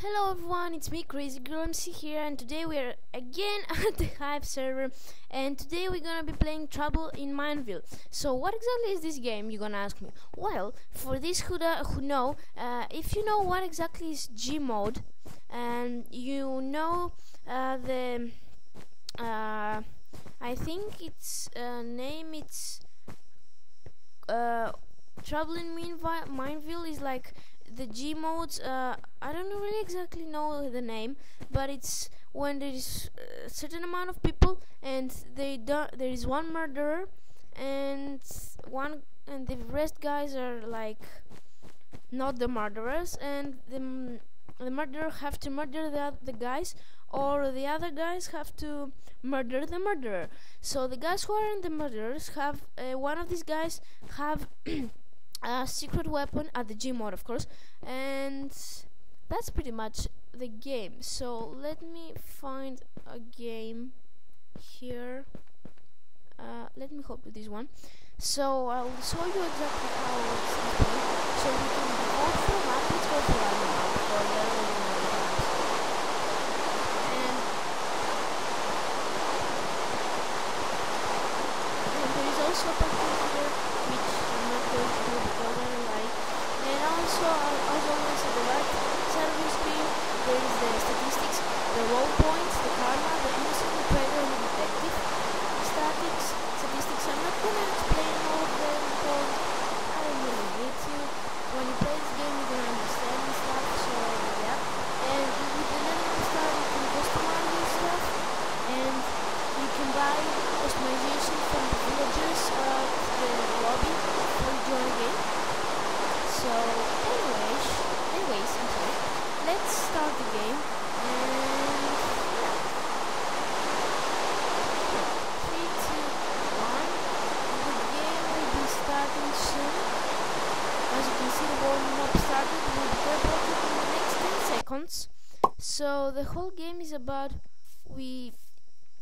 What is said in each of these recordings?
Hello everyone, it's me Crazy Girl MC here and today we're again at the Hive server and today we're gonna be playing Trouble in Mineville. So what exactly is this game you're gonna ask me? Well, for these who, who know, uh, if you know what exactly is Gmod and you know uh, the, uh, I think its uh, name it's uh, Trouble in Mineville is like the G modes, uh, I don't really exactly know the name, but it's when there is a certain amount of people and they do there is one murderer and one and the rest guys are like not the murderers and the the murderer have to murder the the guys or the other guys have to murder the murderer. So the guys who are in the murderers have uh, one of these guys have a secret weapon at the Gmod, of course, and that's pretty much the game. So let me find a game here. Uh, let me hope this one. So I'll show you exactly how it's played. So we can go for map. Let's go for a map for and, and there is also a party here which I'm not going to do because I don't like. And also, uh, as always, at the right service screen, there is the role points, the karma, the innocent, the traitor, the detective, statics, statistics. I'm not gonna explain all of them because I don't really need to. When you play this game, you're gonna understand and stuff. So yeah. And you can customize this stuff, and you can buy customization from the villagers of the lobby before you join the game. So, anyways, anyways, I'm sorry. Let's start the game. And up started. Be teleported in the next 10 seconds. So the whole game is about we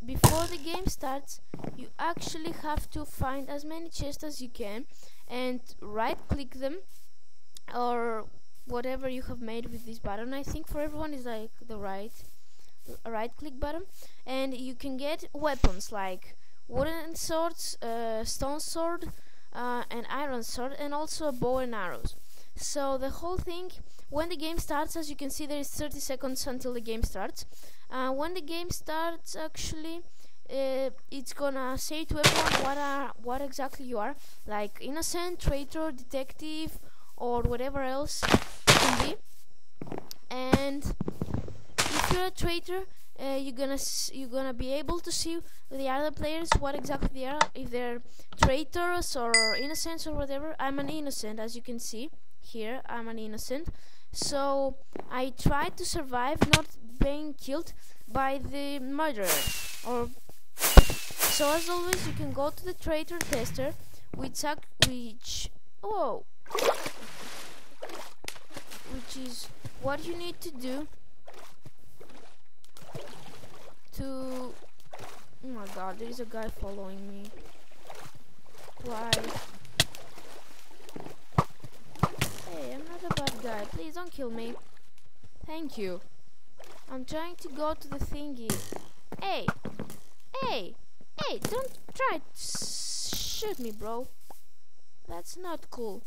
before the game starts you actually have to find as many chests as you can and right click them or whatever you have made with this button I think for everyone is like the right right click button and you can get weapons like wooden swords uh, stone sword uh, and iron sword and also a bow and arrows so the whole thing when the game starts as you can see there is 30 seconds until the game starts. Uh, when the game starts actually uh, it's gonna say to everyone what are what exactly you are. Like innocent traitor detective or whatever else can be. And if you're a traitor uh, you're gonna you're gonna be able to see the other players what exactly they are. If they're traitors or innocents or whatever i'm an innocent as you can see here i'm an innocent. So i tried to survive not being killed by the murderer. Or so as always you can go to the traitor tester which which oh which is what you need to do to oh my god there is a guy following me. Why hey i'm please don't kill me thank you I'm trying to go to the thingy. Hey! Hey! Hey! Don't try to shoot me, bro. That's not cool.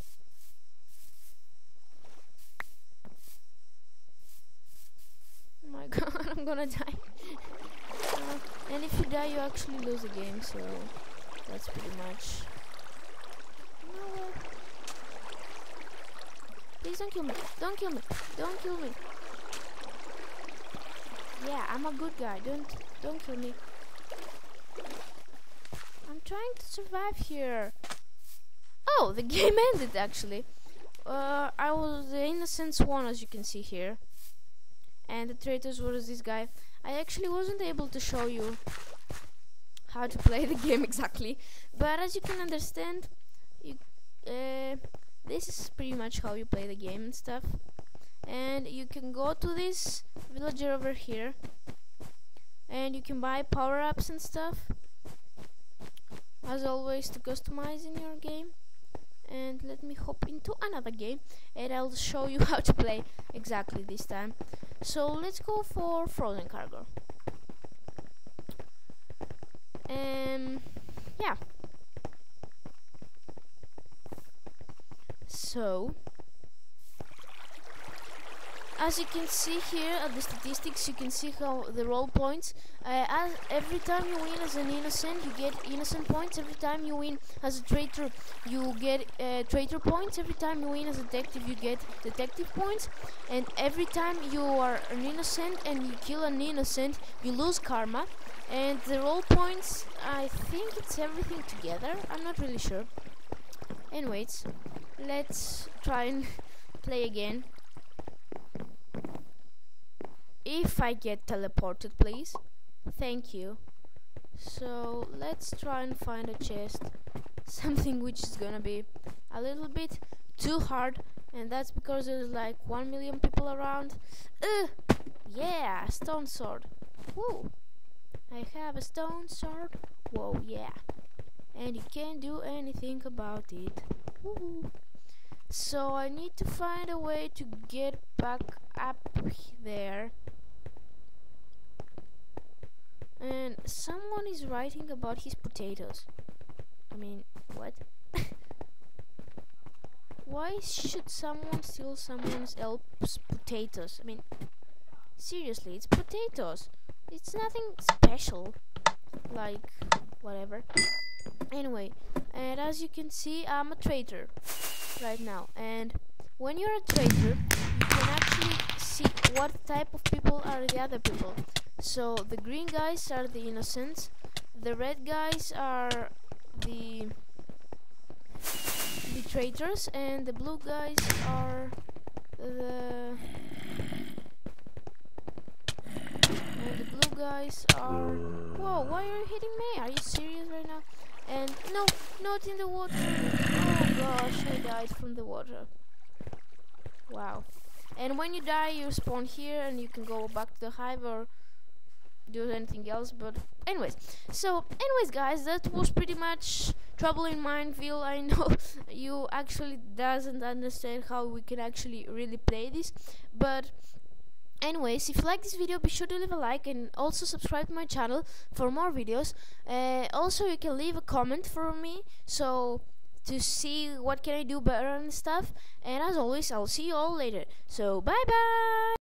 Oh my god, I'm gonna die. uh, and if you die, you actually lose the game, so that's pretty much. Please don't kill me. Don't kill me. Don't kill me. Yeah, I'm a good guy. Don't don't kill me. I'm trying to survive here. Oh, the game ended actually. Uh, I was the innocent one, as you can see here, and the traitors was this guy. I actually wasn't able to show you how to play the game exactly, but as you can understand, you uh, this is pretty much how you play the game and stuff. And you can go to this villager over here. And you can buy power-ups and stuff. As always to customize in your game. And let me hop into another game and I'll show you how to play exactly this time. So let's go for frozen cargo. And yeah. So as you can see here at the statistics you can see how the role points uh, as every time you win as an innocent you get innocent points. Every time you win as a traitor you get uh, traitor points. Every time you win as a detective you get detective points. And every time you are an innocent and you kill an innocent you lose karma. And the role points I think it's everything together. I'm not really sure. Anyways let's try and play again. If I get teleported please. Thank you. So let's try and find a chest. Something which is gonna be a little bit too hard and that's because there's like one million people around. Uh, yeah stone sword. Whoa I have a stone sword. Whoa yeah. And you can't do anything about it so I need to find a way to get back up there and someone is writing about his potatoes. I mean, what? Why should someone steal someone else's potatoes? I mean, seriously, it's potatoes. It's nothing special. Like, whatever. Anyway, and as you can see, I'm a traitor right now. And when you're a traitor, you can actually see what type of people are the other people. So the green guys are the innocents, the red guys are the the traitors, and the blue guys are the and the blue guys are. Whoa! Why are you hitting me? Are you serious right now? And no, not in the water. Gosh, I died from the water. Wow. And when you die, you spawn here, and you can go back to the hive or do anything else but anyways so anyways guys that was pretty much trouble in Mineville I know you actually doesn't understand how we can actually really play this but anyways if you like this video be sure to leave a like and also subscribe to my channel for more videos uh, also you can leave a comment for me so to see what can I do better and stuff. And as always I'll see you all later. So bye bye